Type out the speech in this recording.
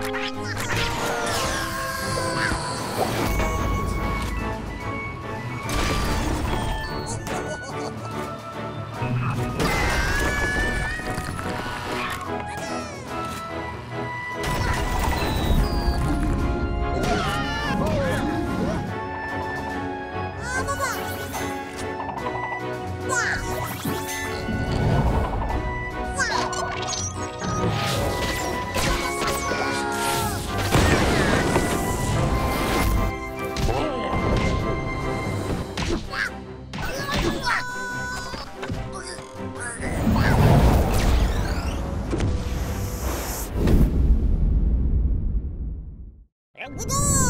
Thank you. Gudul!